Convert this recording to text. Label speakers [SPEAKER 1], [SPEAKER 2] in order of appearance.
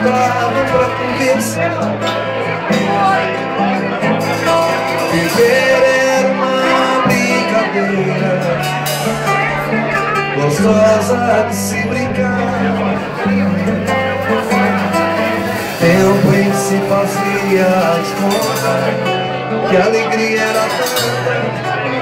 [SPEAKER 1] sentado pra conversar. Viver era uma brincadeira. Gostosa de se brincar. Tempo em se fazia as contas Que a alegria era tanta.